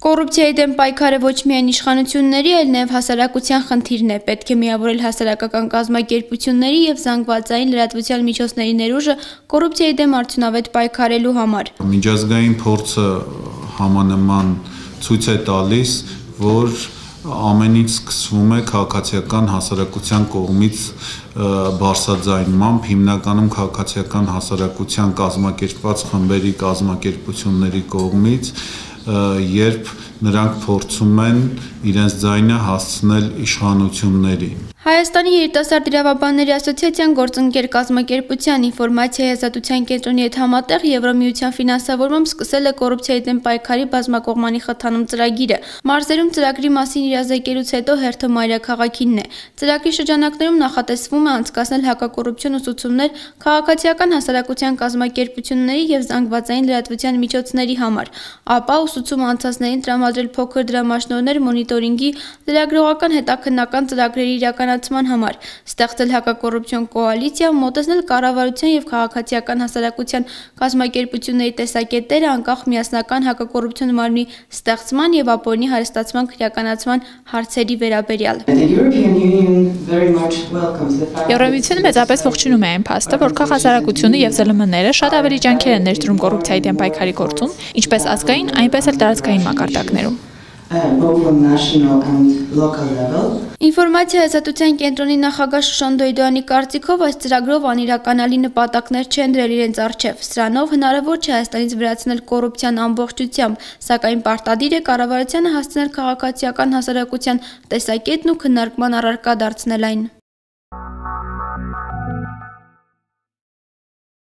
Կոռուպցիայի դեմ պայքարը ոչ միայն իշխանությունների, այլ նաև հասարակության խնդիրն է։ Պետք է միավորել հասարակական կազմակերպությունների եւ զանգվածային լրատվության միջոցների ներուժը կոռուպցիայի դեմ արդյունավետ պայքարելու համար։ Միջազգային փորձը համանման ցույց է տալիս, որ ամեն ինչ սկսվում է քաղաքացիական հասարակության կողմից բարձրաձայնմամբ, հիմնականում քաղաքացիական հասարակության կազմակերպված խմբերի կազմակերպությունների կողմից երբ նրանք փորձում են իրենց ձայնը հասցնել իշխանություններին։ Հայաստանի երիտասարդ իրավաբանների ասոցիացիան գործընկեր կազմակերպության ինֆորմացիայի ազատության կենտրոնի հետ համատեղ Եվրոմիության ֆինանսավորմամբ սկսել է կոռուպցիայի դեմ պայքարի բազմակողմանի խթանում ծրագիրը։ Մարզերում ծրագրի մասին իրազեկելուց հետո հերթը մայրաքաղաքինն է։ Ծրագրի շրջանակներում նախատեսվում է անցկացնել հակակոռուպցիոն ուսուցումներ քաղաքացիական հասարակության կազմակերպությունների եւ զանգվածային լրատվության միջոցների համար, ապա ուսուցումը անցածներին տրամադրել փոքր դրամաշնորհներ մոնիտորինգի, լրագրողական հետաքննական ծրագրերի իրականացման համար, ստեղծել հակակոռուպցիոն կոալիցիա, մոտեցնել կառավարության եւ քաղաքացիական հասարակության կազմակերպությունների տեսակետերը անկախ միասնական հակակոռուպցիոն մարմնի ստեղծման եւ ապօրինի հարստացման քրեականացման հարցերի վերաբերյալ։ Եվրոմիությունը մեծապես ողջունում է այն փաստը, որ քաղաքացիությունը եւ ԶԼՄ-ները շատ ավելի ջանքեր են ներդրում կոռուպցիայի դեմ պայքարի գործում, ինչպես ազգային, այնպես էլ տարածքային մակարդակներում both on national and local level։ Ինֆորմացիա ազատության կենտրոնի նախագահ Շուշան Դոյդոյանի կարծիքով այս ծրագրով անիրականալի նպատակներ չեն դրել իրենց արչև։ Սրանով հնարավոր չէ Հայաստանից վրացնել կոռուպցիան ամբողջությամբ, սակայն պարտադիր է կառավարությանը հասցնել քաղաքացիական հասարակության տեսակետն ու քննարկման առարկա դարձնել այն։